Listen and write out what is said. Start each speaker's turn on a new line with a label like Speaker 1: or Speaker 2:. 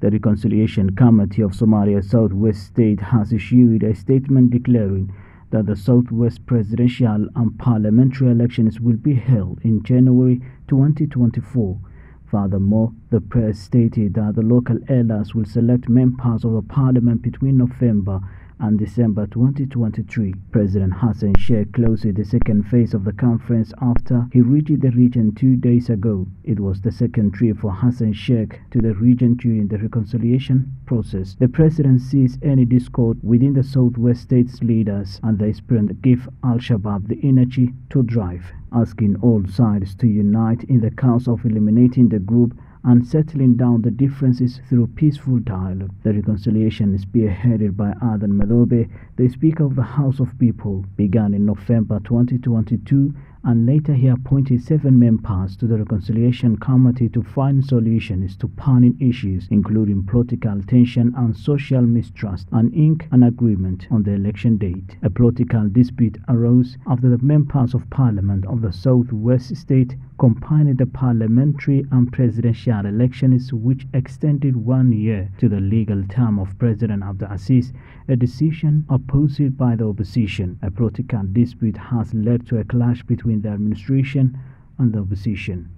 Speaker 1: The Reconciliation Committee of Somalia Southwest State has issued a statement declaring that the Southwest presidential and parliamentary elections will be held in January 2024. Furthermore, the press stated that the local elders will select members of the parliament between November and December 2023. President Hassan Sheikh closed the second phase of the conference after he reached the region two days ago. It was the second trip for Hassan Sheikh to the region during the reconciliation process. The president sees any discord within the Southwest states leaders and the aspirant give Al-Shabaab the energy to drive, asking all sides to unite in the cause of eliminating the group and settling down the differences through peaceful dialogue. The reconciliation spearheaded by Adan Madobe, the Speaker of the House of People, began in November 2022 and later he appointed seven members to the Reconciliation Committee to find solutions to burning issues including political tension and social mistrust and ink an agreement on the election date. A political dispute arose after the members of parliament of the southwest state combined the parliamentary and presidential elections which extended one year to the legal term of President Abdul Aziz, a decision opposed by the opposition. A political dispute has led to a clash between between the administration and the opposition.